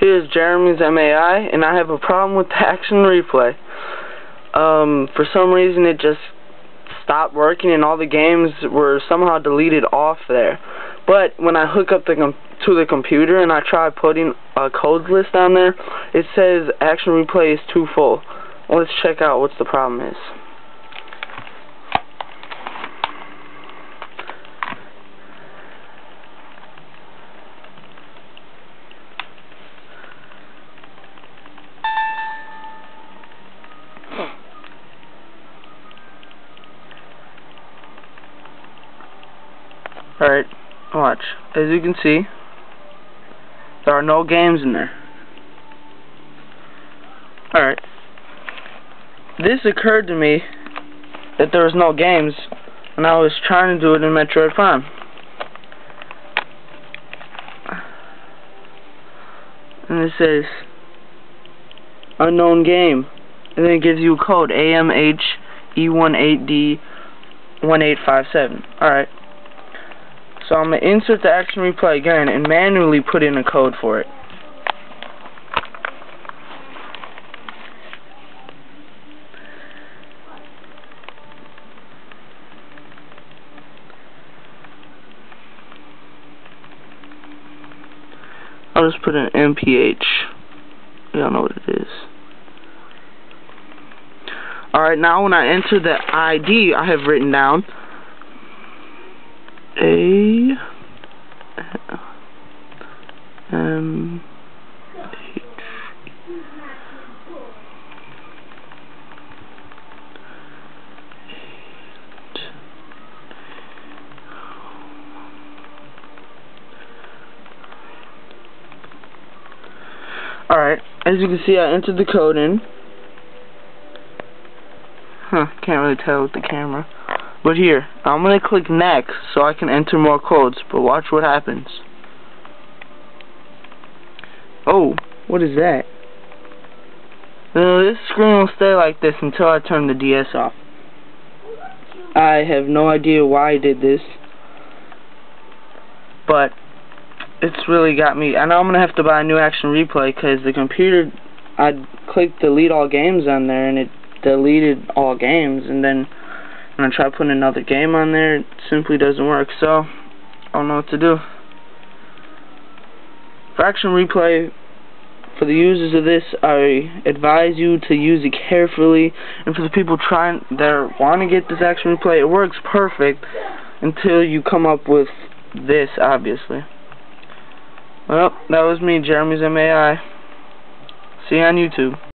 Here's Jeremy's MAI, and I have a problem with the action replay. Um, for some reason it just stopped working and all the games were somehow deleted off there. But when I hook up the to the computer and I try putting a codes list on there, it says action replay is too full. Let's check out what the problem is. Alright, watch. As you can see, there are no games in there. Alright. This occurred to me that there was no games and I was trying to do it in Metroid Prime. And it says unknown game. And then it gives you a code AMHE18D1857. Alright. So I'm going to insert the action replay again and manually put in a code for it. I'll just put in MPH. Don't know what it is. Alright, now when I enter the ID I have written down, a M H Alright, as you can see I entered the code in. Huh, can't really tell with the camera. But here, I'm going to click next so I can enter more codes, but watch what happens. Oh, what is that? Uh, this screen will stay like this until I turn the DS off. I have no idea why I did this, but it's really got me. I know I'm going to have to buy a new Action Replay because the computer, I clicked delete all games on there and it deleted all games and then when I try putting another game on there, it simply doesn't work. So, I don't know what to do. For action replay, for the users of this, I advise you to use it carefully. And for the people trying that want to get this action replay, it works perfect until you come up with this, obviously. Well, that was me, Jeremy's MAI. See you on YouTube.